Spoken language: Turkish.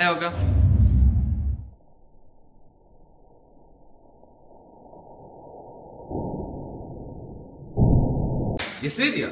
Evo ga. Jesi vidio?